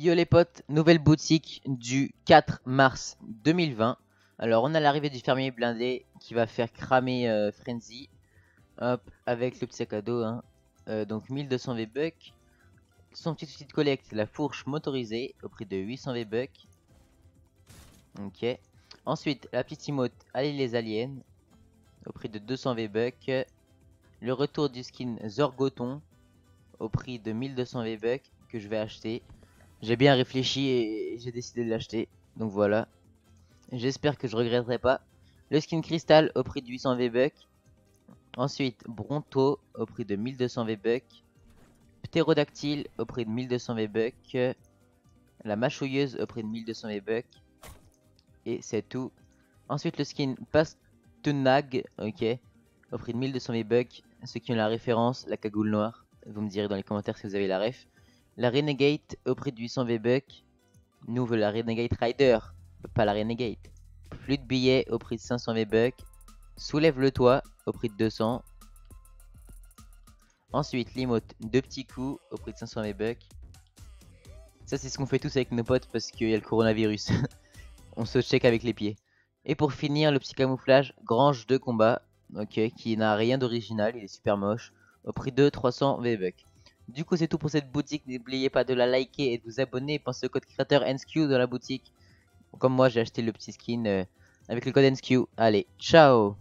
Yo les potes, nouvelle boutique du 4 mars 2020. Alors on a l'arrivée du fermier blindé qui va faire cramer euh, Frenzy. Hop, avec le petit cadeau. Hein. Euh, donc 1200 V-Bucks. Son petit outil de collecte, la fourche motorisée au prix de 800 V-Bucks. Ok. Ensuite, la petite emote Allez les aliens au prix de 200 V-Bucks. Le retour du skin Zorgoton au prix de 1200 V-Bucks que je vais acheter. J'ai bien réfléchi et j'ai décidé de l'acheter. Donc voilà. J'espère que je regretterai pas. Le skin cristal au prix de 800 V-Bucks. Ensuite, Bronto au prix de 1200 V-Bucks. Ptérodactyle au prix de 1200 V-Bucks. La mâchouilleuse au prix de 1200 V-Bucks. Et c'est tout. Ensuite, le skin Pastunag, ok, au prix de 1200 V-Bucks. Ceux qui ont la référence, la cagoule noire. Vous me direz dans les commentaires si vous avez la ref. La Renegade au prix de 800 V-Bucks. Nous, la Renegade Rider, pas la Renegade. Plus de billets au prix de 500 V-Bucks. Soulève le toit au prix de 200. Ensuite, l'emote deux petits coups au prix de 500 V-Bucks. Ça, c'est ce qu'on fait tous avec nos potes parce qu'il y a le coronavirus. On se check avec les pieds. Et pour finir, le petit camouflage Grange de combat. Ok, qui n'a rien d'original, il est super moche. Au prix de 300 V-Bucks. Du coup, c'est tout pour cette boutique. N'oubliez pas de la liker et de vous abonner. Pensez au code créateur NSQ dans la boutique. Comme moi, j'ai acheté le petit skin euh, avec le code NSQ. Allez, ciao